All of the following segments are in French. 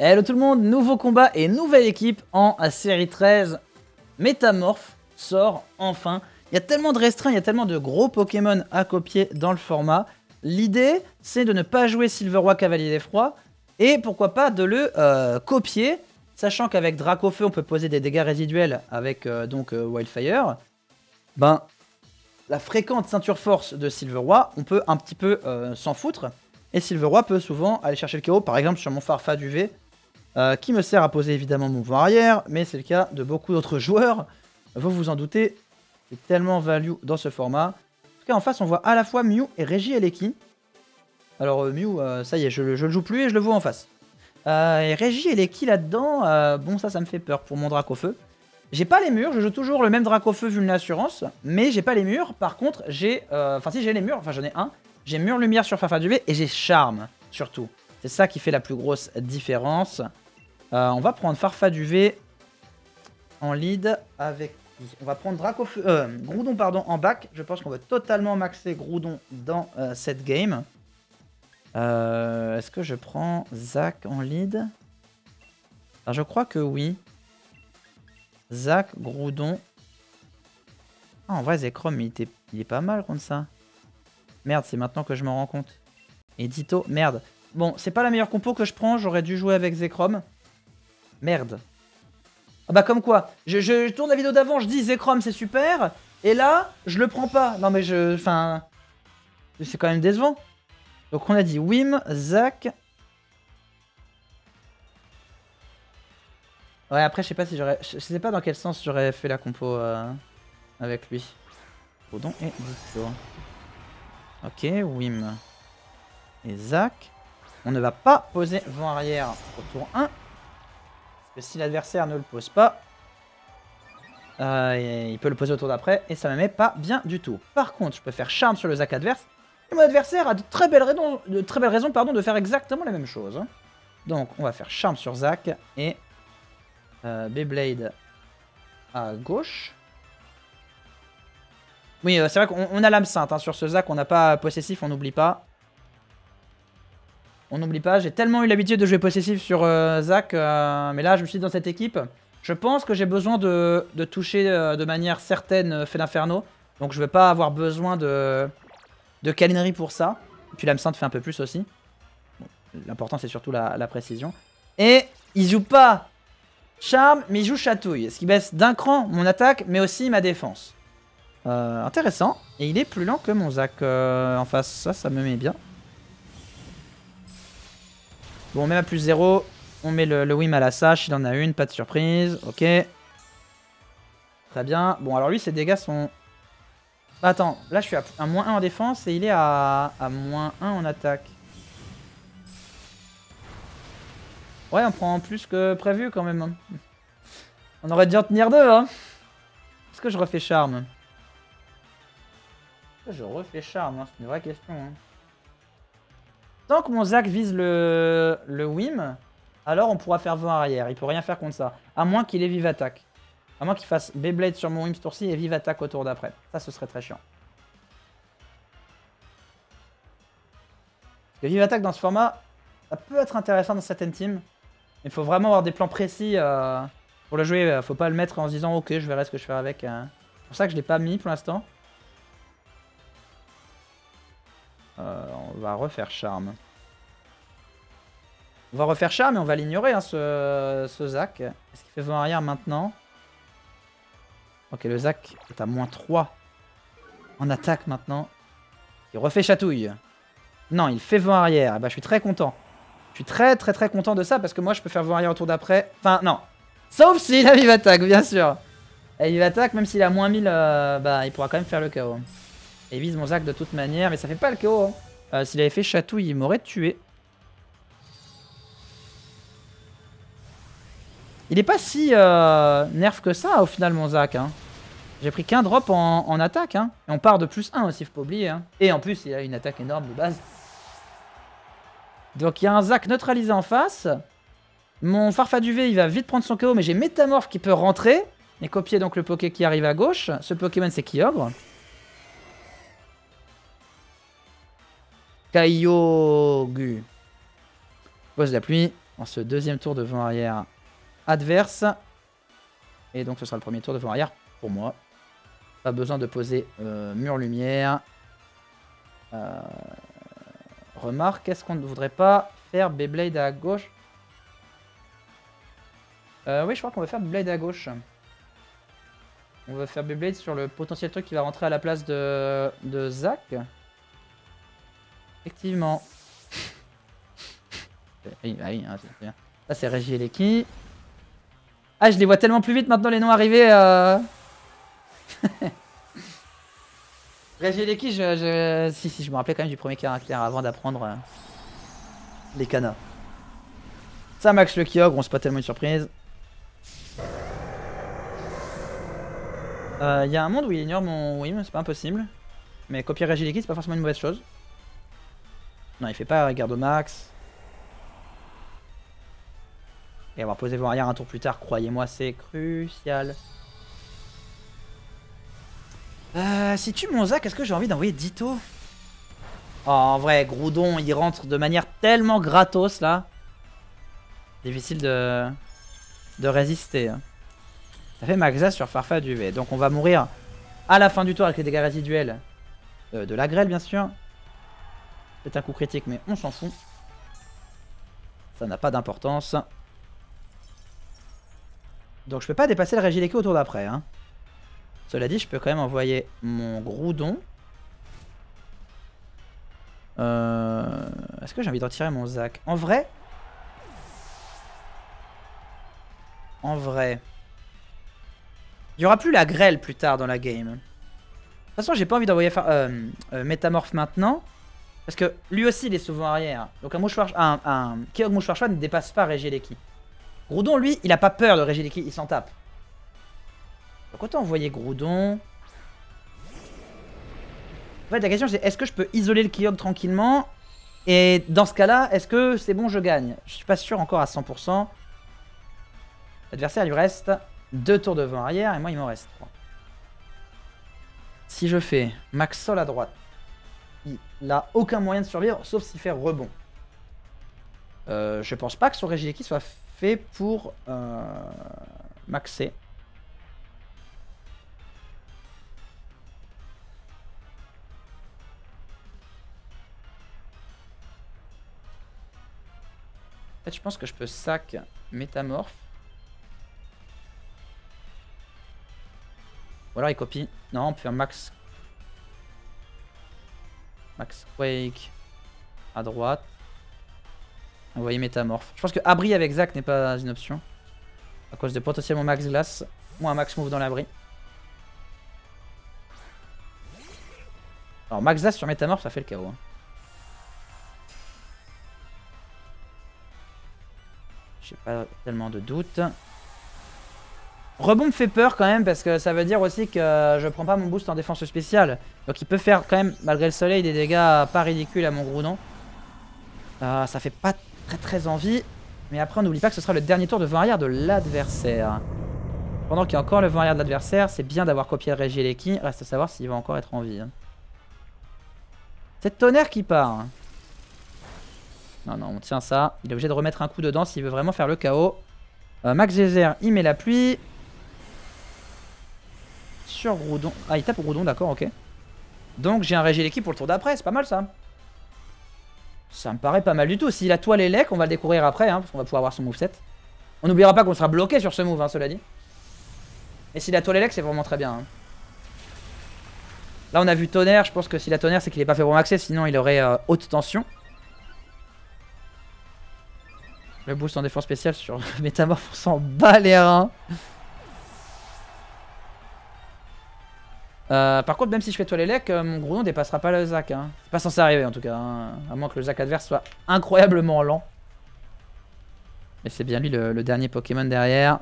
Hello tout le monde, nouveau combat et nouvelle équipe en série 13. Métamorphe sort enfin. Il y a tellement de restreints, il y a tellement de gros Pokémon à copier dans le format. L'idée, c'est de ne pas jouer Silveroi Cavalier d'Effroi et pourquoi pas de le euh, copier, sachant qu'avec Dracofeu, on peut poser des dégâts résiduels avec euh, donc euh, Wildfire. Ben, la fréquente ceinture force de Silveroi, on peut un petit peu s'en foutre. Et Silveroi peut souvent aller chercher le KO, par exemple sur mon Farfa du V, euh, qui me sert à poser évidemment mon mouvement arrière, mais c'est le cas de beaucoup d'autres joueurs. Vous vous en doutez, c'est tellement value dans ce format. En tout cas, en face, on voit à la fois Mew et Reggie Eleki. Alors euh, Mew, euh, ça y est, je, le joue plus et je le vois en face. et Reggie Eleki là-dedans, bon ça, ça me fait peur pour mon Dracofeu. J'ai pas les murs, je joue toujours le même Dracofeu vu l'assurance, mais j'ai pas les murs. Par contre, j'ai... Enfin si j'ai les murs, enfin j'en ai un. J'ai mur lumière sur Fafa V et j'ai charme, surtout. C'est ça qui fait la plus grosse différence. Euh, on va prendre Farfa V en lead avec... On va prendre Draco... Euh, Groudon pardon, en back. Je pense qu'on va totalement maxer Groudon dans euh, cette game. Est-ce que je prends Zach en lead? Alors, Je crois que oui. Zach, Groudon. Ah, en vrai, Zekrom, il, il est pas mal contre ça. Merde, c'est maintenant que je me rends compte. Et Ditto, merde. Bon, c'est pas la meilleure compo que je prends, j'aurais dû jouer avec Zekrom. Merde. Ah bah comme quoi, je, tourne la vidéo d'avant, je dis Zekrom c'est super, et là, je le prends pas. Non mais je... Enfin... C'est quand même décevant. Donc on a dit Wim, Zach... Ouais, après, je sais pas si j'aurais... Je sais pas dans quel sens j'aurais fait la compo euh, avec lui. Pardon et Ditto. Ok, Wim et Zach. On ne va pas poser vent arrière au tour 1. Si l'adversaire ne le pose pas, euh, il peut le poser au tour d'après et ça me met pas bien du tout. Par contre, je peux faire charme sur le Zach adverse. Et mon adversaire a de très belles raisons de, très belles raisons de faire exactement la même chose. Donc, on va faire charme sur Zach et euh, Beyblade à gauche. Oui, euh, c'est vrai qu'on a l'âme sainte hein, sur ce Zac, on n'a pas possessif, on n'oublie pas. On n'oublie pas, j'ai tellement eu l'habitude de jouer possessif sur euh, Zac, euh, mais là je me suis dans cette équipe, je pense que j'ai besoin de, toucher de manière certaine Fait d'Inferno, donc je vais pas avoir besoin de, de pour ça. Et puis l'âme sainte fait un peu plus aussi. L'important c'est surtout la, précision. Et il joue pas charme, mais il joue chatouille, ce qui baisse d'un cran mon attaque, mais aussi ma défense. Euh, intéressant. Et il est plus lent que mon Zac euh, en face. Ça, ça me met bien. Bon, on met à plus 0. On met le, le Wim à la sache. Il en a une. Pas de surprise. Ok. Très bien. Bon, alors lui, ses dégâts sont... Bah, attends. Là, je suis à, moins 1 en défense et il est à, à moins 1 en attaque. Ouais, on prend plus que prévu quand même. Hein. On aurait dû en tenir deux, hein. Est-ce que je refais charme? Je refais charme, hein, c'est une vraie question. Hein. Tant que mon Zac vise le, le Wim, alors on pourra faire vent arrière. Il peut rien faire contre ça. À moins qu'il ait vive attaque. À moins qu'il fasse Beyblade sur mon Wim ce tour-ci et vive attaque au tour d'après. Ça, ce serait très chiant. Le vive attaque dans ce format, ça peut être intéressant dans certaines teams. Il faut vraiment avoir des plans précis euh, pour le jouer. Faut pas le mettre en se disant ok, je verrai ce que je fais avec. Hein. C'est pour ça que je l'ai pas mis pour l'instant. On va refaire charme. On va refaire charme et on va l'ignorer, hein, ce, ce Zac. Est-ce qu'il fait vent arrière maintenant? Ok, le Zac est à moins 3 en attaque maintenant. Il refait chatouille. Non, il fait vent arrière. bah, je suis très content. Je suis très très très content de ça parce que moi je peux faire vent arrière au tour d'après. Enfin, non. Sauf s'il a vive attaque, bien sûr. Et vive attaque, même s'il a moins 1000, euh, bah, il pourra quand même faire le KO. Et vise mon Zac de toute manière, mais ça fait pas le KO. Hein. Euh, s'il avait fait chatouille, il m'aurait tué. Il est pas si euh, nerf que ça au final mon Zac. Hein. J'ai pris qu'un drop en, attaque. Hein. Et on part de plus 1 aussi, faut pas oublier. Et en plus, il a une attaque énorme de base. Donc il y a un Zac neutralisé en face. Mon Farfa du V, il va vite prendre son KO, mais j'ai Métamorphe qui peut rentrer. Et copier donc le Poké qui arrive à gauche. Ce Pokémon, c'est Kyogre. Kaiogu. Pose la pluie. en ce deuxième tour de vent arrière adverse. Et donc ce sera le premier tour de vent arrière pour moi. Pas besoin de poser euh, mur lumière. Euh, remarque, est-ce qu'on ne voudrait pas faire Beyblade à gauche? Euh, Oui, je crois qu'on va faire Beyblade à gauche. On va faire Beyblade sur le potentiel truc qui va rentrer à la place de, de Zach. Effectivement. oui, bah oui, hein, c'est. Ça c'est Régie et Leki. Ah, je les vois tellement plus vite maintenant les noms arrivés. Euh... Régie et Leki, je. Si, si, je me rappelais quand même du premier caractère avant d'apprendre euh, les canas. Ça, Max le Kyogre, on c'est pas tellement une surprise. Il euh, y a un monde où il ignore mon Wim, c'est pas impossible. Mais copier Régie Liquide, c'est pas forcément une mauvaise chose. Non, il fait pas garde au max. Et avoir posé vos arrière un tour plus tard, croyez-moi, c'est crucial. Euh, si tu mon Zach, est-ce que j'ai envie d'envoyer Ditto oh, En vrai, Groudon, il rentre de manière tellement gratos là. Difficile de, de résister. Hein. Ça fait Maxa sur Farfa du V. Donc on va mourir à la fin du tour avec les dégâts résiduels euh, de la grêle, bien sûr. C'est un coup critique, mais on s'en fout. Ça n'a pas d'importance. Donc je peux pas dépasser le Régileke au tour d'après. Hein. Cela dit, je peux quand même envoyer mon Groudon. Euh... Est-ce que j'ai envie de retirer mon Zac? En vrai? En vrai... Il n'y aura plus la grêle plus tard dans la game. De toute façon, j'ai pas envie d'envoyer euh, euh, Métamorphe maintenant. Parce que lui aussi, il est souvent arrière. Donc un mouchoir, un, un ne dépasse pas Regileki. Groudon, lui, il a pas peur de Regileki, il s'en tape. Donc autant envoyer Groudon. En fait, la question c'est est-ce que je peux isoler le Kyogre tranquillement? Et dans ce cas-là, est-ce que c'est bon, je gagne? Je suis pas sûr encore à 100%. L'adversaire, lui reste deux tours de vent arrière et moi il m'en reste trois. Si je fais max sol à droite, n'a aucun moyen de survivre sauf s'il fait rebond. Euh, je pense pas que son Regileki soit fait pour euh, maxer. En fait, je pense que je peux sac métamorphe. Ou il copie. Non, on peut faire max. Max Quake à droite. Envoyer métamorphe. Je pense que abri avec Zac n'est pas une option. À cause de potentiellement max glace. Ou un max move dans l'abri. Alors max glace sur métamorphe ça fait le chaos. Hein. J'ai pas tellement de doutes. Rebond fait peur quand même parce que ça veut dire aussi que je prends pas mon boost en défense spéciale. Donc il peut faire quand même, malgré le soleil, des dégâts pas ridicules à mon Groudon. Euh, ça fait pas très très envie. Mais après on n'oublie pas que ce sera le dernier tour de vent arrière de l'adversaire. Pendant qu'il y a encore le vent arrière de l'adversaire, c'est bien d'avoir copié le Regieleki. Reste à savoir s'il va encore être en vie. Hein. C'est Tonnerre qui part. Non, non, on tient ça. Il est obligé de remettre un coup dedans s'il veut vraiment faire le chaos. Euh, Max Geyser, il met la pluie sur Groudon. Ah, il tape Groudon, d'accord, ok. Donc j'ai un régé l'équipe pour le tour d'après, c'est pas mal ça. Ça me paraît pas mal du tout. Si la toile est lec, on va le découvrir après, hein, parce qu'on va pouvoir voir son moveset. On n'oubliera pas qu'on sera bloqué sur ce move, hein, cela dit. Et si la toile est lec, c'est vraiment très bien. Hein. Là, on a vu tonnerre. Je pense que si la tonnerre, c'est qu'il est pas fait pour maxer, sinon il aurait euh, haute tension. Le boost en défense spéciale sur Métamorphe, on s'en bat les reins. Euh, par contre, même si je fais toile élec, euh, mon Groudon dépassera pas le Zac. Hein. C'est pas censé arriver en tout cas. Hein. À moins que le Zac adverse soit incroyablement lent. Mais c'est bien lui le, dernier Pokémon derrière.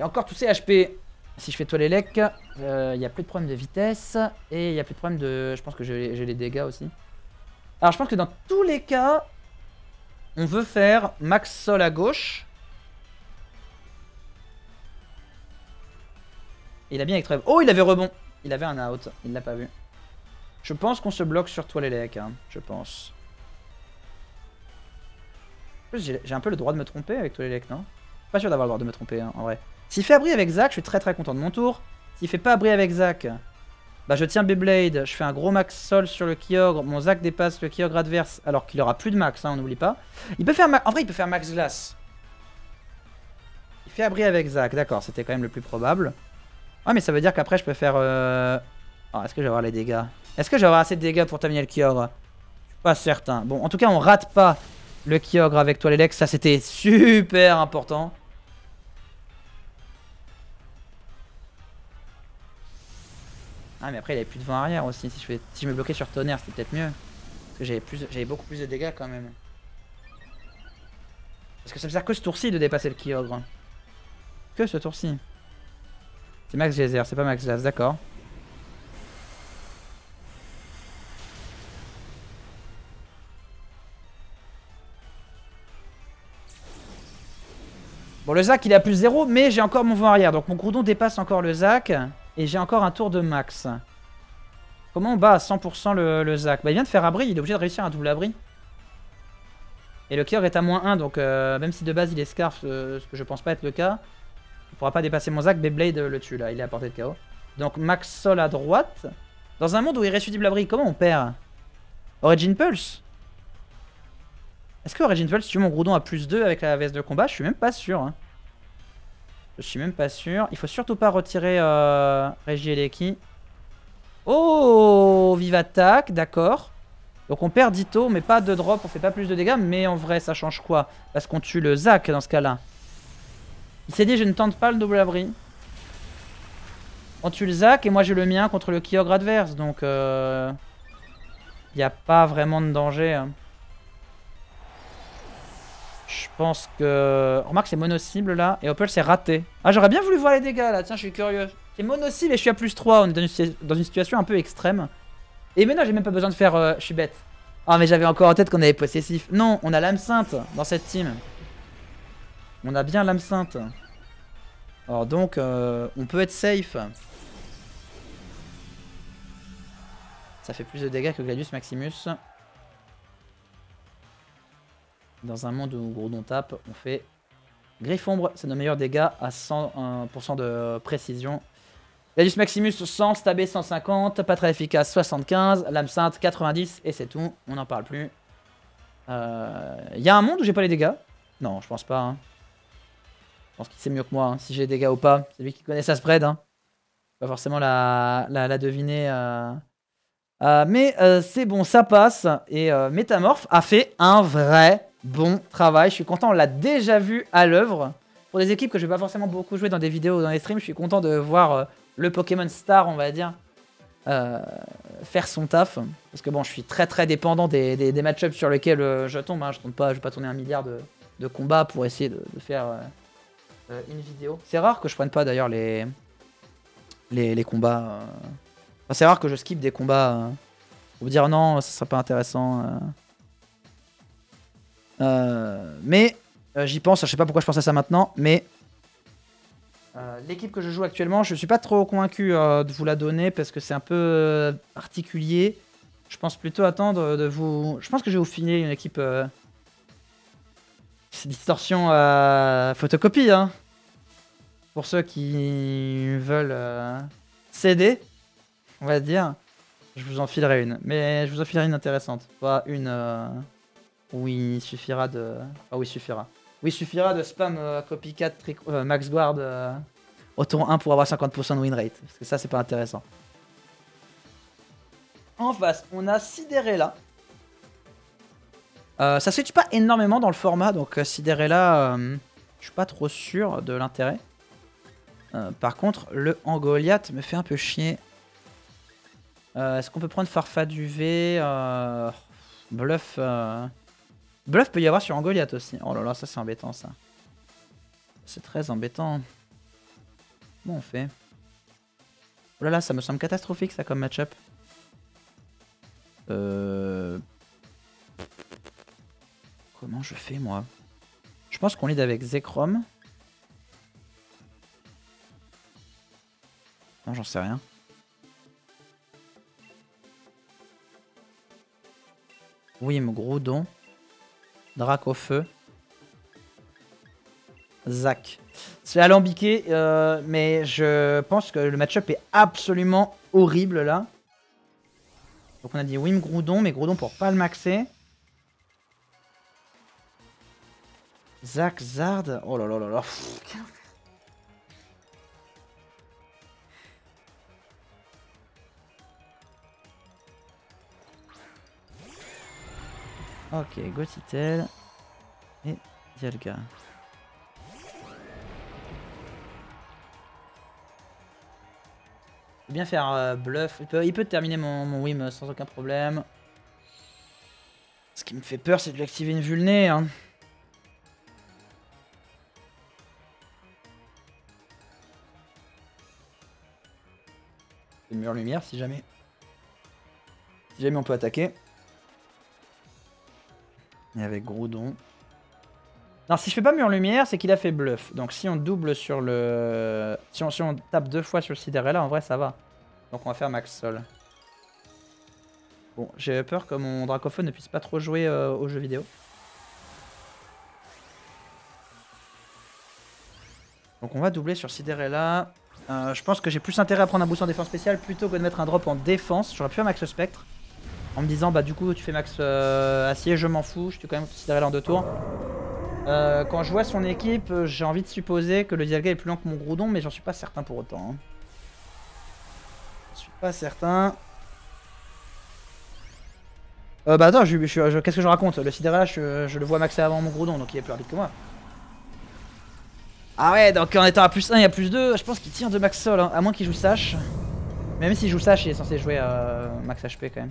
A encore tous ces HP. Si je fais toile élec, euh, il n'y a plus de problème de vitesse. Et il n'y a plus de problème de... Je pense que j'ai les dégâts aussi. Alors je pense que dans tous les cas, on veut faire max sol à gauche. Il a bien extrême. Oh, il avait rebond. Il avait un out. Il l'a pas vu. Je pense qu'on se bloque sur Toilelec, hein, je pense. J'ai un peu le droit de me tromper avec Toilelec, non? Pas sûr d'avoir le droit de me tromper, hein, en vrai. S'il fait abri avec Zach, je suis très très content de mon tour. S'il fait pas abri avec Zach, bah je tiens Beyblade, je fais un gros max sol sur le Kyogre, mon Zach dépasse le Kyogre adverse alors qu'il aura plus de max, hein, on n'oublie pas. Il peut faire, en vrai il peut faire max glace. Il fait abri avec Zach, d'accord, c'était quand même le plus probable. Ah mais ça veut dire qu'après je peux faire... Euh... Oh, est-ce que je vais avoir les dégâts? Est-ce que je vais avoir assez de dégâts pour terminer le Kyogre? Je suis pas certain. Bon, en tout cas on rate pas le Kyogre avec toi Lex, ça c'était super important. Ah mais après il avait plus de vent arrière aussi, si je, si je me bloquais sur tonnerre c'était peut-être mieux. Parce que j'avais plus... beaucoup plus de dégâts quand même. Parce que ça me sert que ce tour-ci de dépasser le Kyogre. Que ce tour-ci. C'est Max Geyser, c'est pas Max Glass, d'accord. Bon, le Zac, il est à plus 0, mais j'ai encore mon vent arrière. Donc mon Groudon dépasse encore le Zac. Et j'ai encore un tour de max. Comment on bat à 100% le, le Zac? Bah, il vient de faire abri, il est obligé de réussir un double abri. Et le Kyogre est à moins 1, donc euh, même si de base il est Scarf, euh, ce que je pense pas être le cas, il pourra pas dépasser mon Zac. Beyblade le tue là, il est à portée de KO. Donc Max Sol à droite. Dans un monde où il reste double abri, comment on perd Origin Pulse Est-ce que Origin Pulse tue mon Groudon à plus 2 avec la veste de combat Je suis même pas sûr. Hein. Je suis même pas sûr. Il faut surtout pas retirer euh, Leki. Oh Vive attaque, d'accord. Donc on perd Ditto, mais pas de drop, on fait pas plus de dégâts. Mais en vrai, ça change quoi Parce qu'on tue le Zac dans ce cas-là. Il s'est dit, je ne tente pas le double abri. On tue le Zac et moi j'ai le mien contre le Kyogre adverse. Donc, il euh, n'y a pas vraiment de danger. Hein. Je pense que... Remarque, c'est mono-cible là. Et Opel, c'est raté. Ah, j'aurais bien voulu voir les dégâts là. Tiens, je suis curieux. C'est mono-cible et je suis à plus 3. On est dans une, situation un peu extrême. Et maintenant, j'ai même pas besoin de faire... Euh, je suis bête. Ah, mais j'avais encore en tête qu'on avait possessif. Non, on a l'âme sainte dans cette team. On a bien l'âme sainte. Alors donc, euh, on peut être safe. Ça fait plus de dégâts que Gladius Maximus. Dans un monde où Groudon tape, on fait Griffombre, c'est nos meilleurs dégâts à 100% de précision. Gladius Maximus 100, Stabé 150, pas très efficace 75, Lame Sainte 90 et c'est tout, on n'en parle plus. Il euh, y a un monde où j'ai pas les dégâts? Non, je pense pas. Hein. Je pense qu'il sait mieux que moi hein, si j'ai les dégâts ou pas. C'est lui qui connaît sa spread. Hein. Pas forcément la, la, deviner. Euh. Euh, mais c'est bon, ça passe. Et Métamorph a fait un vrai bon travail. Je suis content, on l'a déjà vu à l'œuvre. Pour des équipes que je vais pas forcément beaucoup jouer dans des vidéos ou dans les streams, je suis content de voir euh, le Pokémon Star, on va dire, euh, faire son taf. Parce que bon, je suis très très dépendant des, des, match-ups sur lesquels euh, je tombe. Hein. Je, tombe pas, je vais pas tourner un milliard de, de combats pour essayer de, faire une vidéo. C'est rare que je prenne pas d'ailleurs les, les, combats. c'est rare que je skip des combats. pour vous dire non, ça serait pas intéressant. Euh, mais euh, j'y pense, je sais pas pourquoi je pense à ça maintenant, mais euh, l'équipe que je joue actuellement, je suis pas trop convaincu de vous la donner parce que c'est un peu particulier. Je pense plutôt attendre de vous... Je pense que je vais vous filer une équipe... distorsion à photocopie, hein. Pour ceux qui veulent céder, on va dire. Je vous en filerai une. Mais je vous en filerai une intéressante. Pas une... Oui, il suffira de... Ah oui, suffira. Oui, suffira de spam euh, copycat euh, max guard euh, au tour 1 pour avoir 50% de win rate. Parce que ça, c'est pas intéressant. En face, on a Siderella. ça se switch pas énormément dans le format, donc Siderella, je suis pas trop sûr de l'intérêt. par contre, le Angoliath me fait un peu chier. Est-ce qu'on peut prendre Farfaduvé Bluff Bluff peut y avoir sur Angoliath aussi. Oh là là, ça c'est embêtant ça. C'est très embêtant. Comment on fait? Oh là là, ça me semble catastrophique ça comme match-up. Euh... Comment je fais moi? Je pense qu'on lead avec Zekrom. Non, j'en sais rien. Wim, Groudon. Drac au feu. Zach. C'est alambiqué, euh, mais je pense que le match-up est absolument horrible là. Donc on a dit Wim Groudon, mais Groudon pour pas le maxer. Zach Zard. Oh là là là là. Ok, Gotitel et Dialga. bien faire euh, bluff. Il peut, terminer mon, mon Wim sans aucun problème. Ce qui me fait peur, c'est de lui activer une vulnée. Hein. Une mur lumière si jamais. Si jamais on peut attaquer. Et avec Groudon. Non, si je fais pas mur lumière, c'est qu'il a fait bluff. Donc si on double sur le... Si on, si on tape deux fois sur le Cinderella, en vrai, ça va. Donc on va faire max sol. Bon, j'ai peur que mon Dracophone ne puisse pas trop jouer euh, aux jeux vidéo. Donc on va doubler sur Cinderella. Euh, je pense que j'ai plus intérêt à prendre un boost en défense spéciale plutôt que de mettre un drop en défense. J'aurais pu faire max spectre. En me disant, bah du coup, tu fais max euh, acier, je m'en fous, je te quand même considéré en deux tours. Euh, quand je vois son équipe, euh, j'ai envie de supposer que le Dialga est plus lent que mon Groudon, mais j'en suis pas certain pour autant. Hein. Je suis pas certain. Bah attends, qu'est-ce que je raconte? Le Sidera, je, le vois maxer avant mon Groudon, donc il est plus rapide que moi. Ah ouais, donc en étant à plus 1 et à plus 2, je pense qu'il tire de max sol, hein, à moins qu'il joue Sash. Même s'il joue Sash, il est censé jouer à max HP quand même.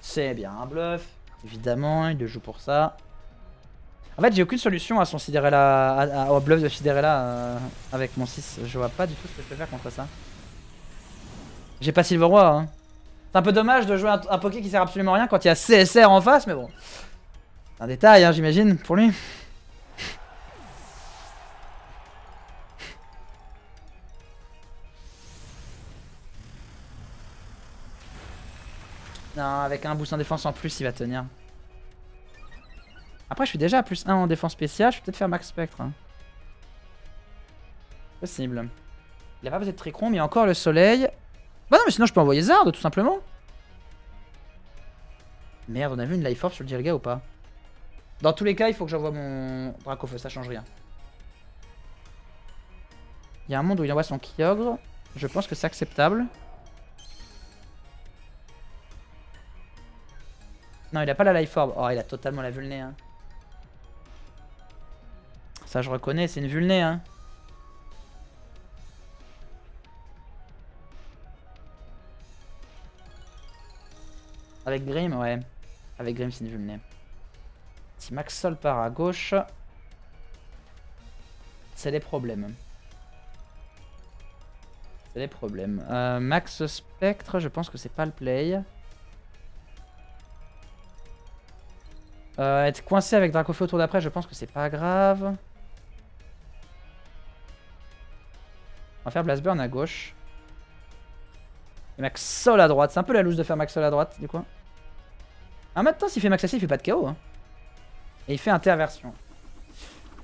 C'est bien un bluff. Évidemment, il le joue pour ça. En fait, j'ai aucune solution à son Cinderella, au bluff de Cinderella euh, avec mon 6. Je vois pas du tout ce que je peux faire contre ça. J'ai pas Silver Roi. Hein. C'est un peu dommage de jouer un, un Poké qui sert absolument à rien quand il y a CSR en face, mais bon. Un détail, hein, j'imagine, pour lui. Non, avec un boost en défense en plus, il va tenir. Après, je suis déjà à plus 1 en défense spéciale. Je vais peut-être faire max spectre. Hein. Possible. Il a pas de Tricron, mais encore le soleil. Bah non, mais sinon, je peux envoyer Zard, tout simplement. Merde, on a vu une life force sur le Dirga ou pas? Dans tous les cas, il faut que j'envoie mon Dracofeu, ça change rien. Il y a un monde où il envoie son Kyogre. Je pense que c'est acceptable. Non, il a pas la life orb. Oh, il a totalement la vulné. Hein. Ça, je reconnais, c'est une vulné. Hein. Avec Grim, ouais. Avec Grim, c'est une vulné. Si Max Sol part à gauche, c'est des problèmes. C'est des problèmes. Euh, Max Spectre, je pense que c'est pas le play. Euh, être coincé avec Dracofeu autour d'après, je pense que c'est pas grave. On va faire Blast Burn à gauche. Et Max Sol à droite. C'est un peu la loose de faire Max Sol à droite, du coup. Ah, maintenant, s'il fait Max Sol, il fait pas de KO. Hein. Et il fait interversion.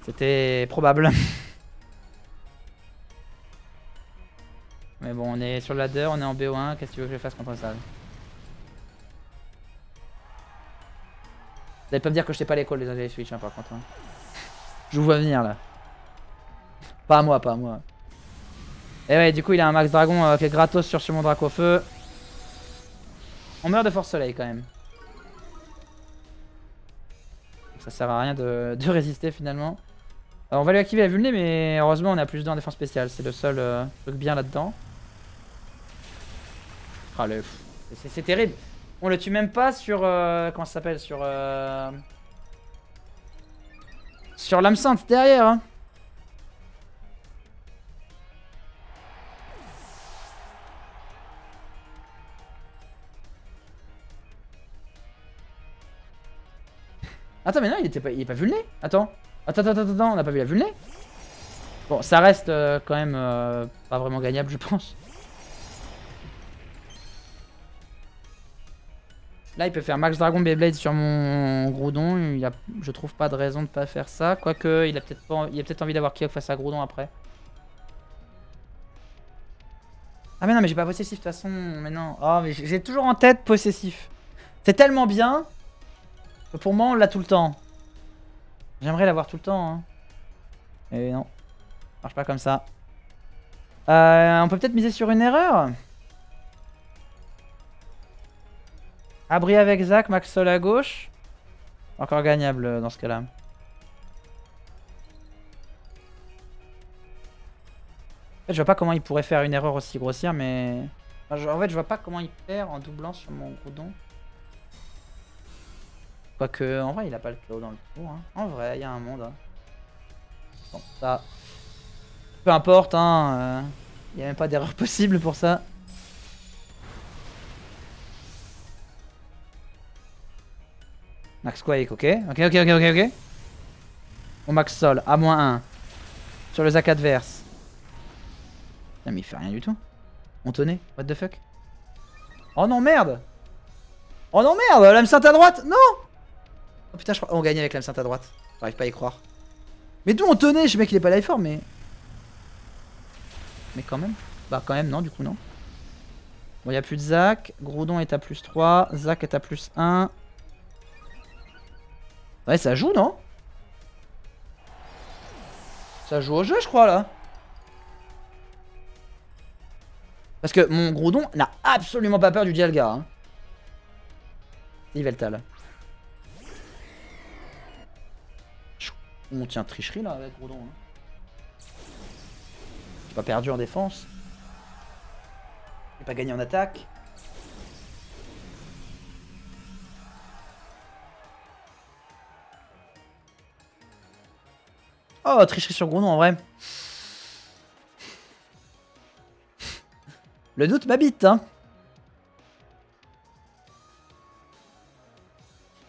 C'était probable. Mais bon, on est sur le ladder, on est en BO1. Qu'est-ce que tu veux que je fasse contre ça? Vous allez pas me dire que je sais pas l'école des AG Switch hein, par contre. Hein. Je vous vois venir là. Pas à moi, pas à moi. Et ouais, du coup, il a un max dragon euh, qui est gratos sur, sur mon drac feu. On meurt de force soleil quand même. Ça sert à rien de, résister finalement. On va lui activer la vulné, mais heureusement, on a plus 2 en défense spéciale. C'est le seul euh, truc bien là-dedans. Ah. C'est terrible. On le tue même pas sur... Euh, comment ça s'appelle? Sur... Euh... Sur l'âme sainte derrière. Hein. Attends, mais non, il était pas, il est pas vulné. Attends. Attends, attends, attends, on n'a pas vu la vulné. Bon, ça reste euh, quand même euh, pas vraiment gagnable, je pense. Là, il peut faire Max Dragon Beyblade sur mon Groudon. Il a, je trouve pas de raison de pas faire ça. Quoique, il a peut-être peut envie d'avoir Kyogre face à Groudon après. Ah mais non, mais j'ai pas possessif de toute façon. Mais non. Oh, mais j'ai toujours en tête possessif. C'est tellement bien pour moi, on l'a tout le temps. J'aimerais l'avoir tout le temps. Hein. Et non. Ça marche pas comme ça. Euh, on peut peut-être miser sur une erreur Abri avec Zach, Max Sol à gauche. Encore gagnable euh, dans ce cas-là. En fait, je vois pas comment il pourrait faire une erreur aussi grossière, mais... en fait, je vois pas comment il perd en doublant sur mon Groudon. Quoique, en vrai, il a pas le clos dans le tour. Hein. En vrai, il y a un monde. Hein. Bon, ça... Peu importe, hein. Il euh, n'y a même pas d'erreur possible pour ça. Max Quake, ok. Ok, ok, ok, ok, ok. On max sol, à moins 1. Sur le Zac adverse. Non mais il fait rien du tout. On tenait, what the fuck? Oh non, merde Oh non, merde L'âme sainte à droite Non Putain, je crois... On gagnait avec l'âme sainte à droite. J'arrive pas à y croire. Mais d'où on tenait Je sais qu'il est pas live fort, mais... Mais quand même. Bah quand même, non, du coup, non. Bon, il a plus de Zac. Groudon est à plus 3. Zac est à plus 1. Ouais, ça joue, non? Ça joue au jeu, je crois, là. Parce que mon Groudon n'a absolument pas peur du Dialga. Hein. Yveltal. On tient tricherie, là, avec Groudon. Hein. J'ai pas perdu en défense. J'ai pas gagné en attaque. Oh, tricherie sur Groudon en vrai. Le doute m'habite, hein.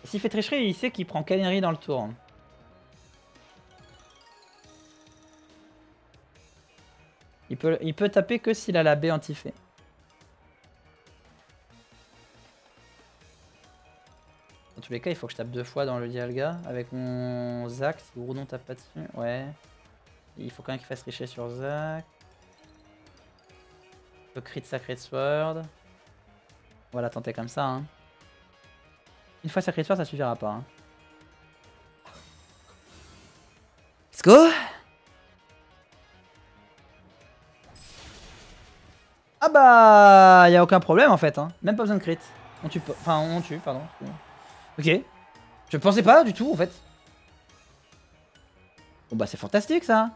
S'il fait tricherie, il sait qu'il prend Canary dans le tour. Il peut taper que s'il a la B anti-fait. Dans tous les cas, il faut que je tape deux fois dans le Dialga avec mon Zac. Si Groudon tape pas dessus, ouais. il faut quand même qu'il fasse richer sur Zac. Le crit Sacred Sword. On va la tenter comme ça. Hein. Une fois Sacred Sword, ça suffira pas. Hein. Bah, y a aucun problème en fait. Hein. Même pas besoin de crit. On tue, enfin on tue, pardon. Ok. Je pensais pas du tout en fait. Bon bah c'est fantastique ça.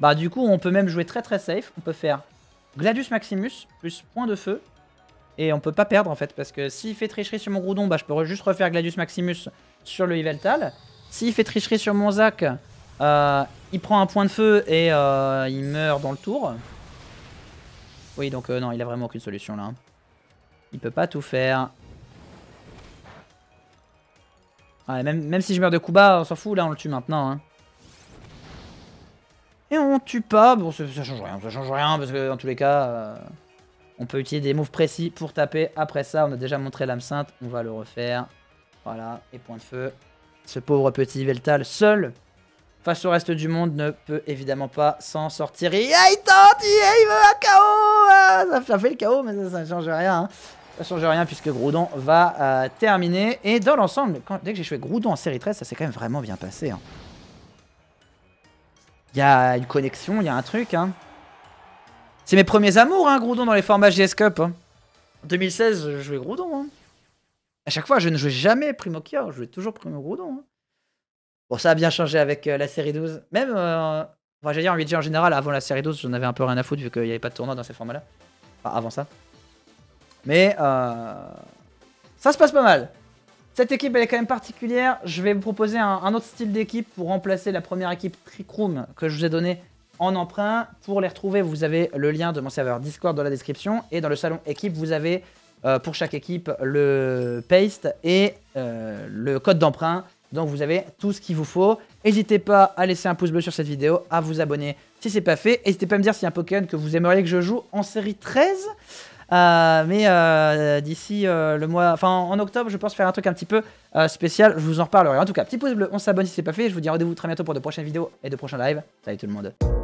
Bah du coup on peut même jouer très très safe. On peut faire Gladius Maximus plus point de feu. Et on peut pas perdre en fait parce que s'il fait tricherie sur mon Groudon, bah je peux juste refaire Gladius Maximus sur le Yveltal. S'il fait tricherie sur mon Zac, euh, il prend un point de feu et euh, il meurt dans le tour. Oui donc euh, non il a vraiment aucune solution là. Il peut pas tout faire. Ouais, même, même si je meurs de Kuba, on s'en fout, là on le tue maintenant. Hein. Et on tue pas, bon ça, change rien, ça change rien parce que dans tous les cas, euh, on peut utiliser des moves précis pour taper. Après ça, on a déjà montré l'âme sainte, on va le refaire. Voilà, et point de feu. Ce pauvre petit Veltal, seul, face au reste du monde, ne peut évidemment pas s'en sortir. Et ah, il tente, il, veut un KO ah, ça, fait le KO, mais ça, ne change rien. Hein. Ça change rien puisque Groudon va euh, terminer. Et dans l'ensemble, dès que j'ai joué Groudon en série 13, ça s'est quand même vraiment bien passé. Hein. Il y a une connexion, il y a un truc. Hein. C'est mes premiers amours, hein, Groudon, dans les formats GS Cup. En 2016, je jouais Groudon. Hein. À chaque fois, je ne jouais jamais Primo Kia, je jouais toujours Primo Groudon. Bon, ça a bien changé avec euh, la série 12. Même, euh, enfin, j'allais dire en en général, avant la série 12, j'en avais un peu rien à foutre vu qu'il n'y avait pas de tournoi dans ces formats-là. Enfin, avant ça. Mais euh, ça se passe pas mal. Cette équipe, elle est quand même particulière. Je vais vous proposer un, autre style d'équipe pour remplacer la première équipe Trick Room que je vous ai donné en emprunt. Pour les retrouver, vous avez le lien de mon serveur Discord dans la description. Et dans le salon équipe, vous avez pour chaque équipe le paste et le code d'emprunt. Donc vous avez tout ce qu'il vous faut. N'hésitez pas à laisser un pouce bleu sur cette vidéo, à vous abonner si c'est pas fait. N'hésitez pas à me dire s'il y a un Pokémon que vous aimeriez que je joue en série 13. mais d'ici le mois, enfin en octobre, je pense faire un truc un petit peu spécial. Je vous en reparlerai. En tout cas, petit pouce bleu, on s'abonne si c'est pas fait. Je vous dis rendez-vous très bientôt pour de prochaines vidéos et de prochains lives. Salut tout le monde.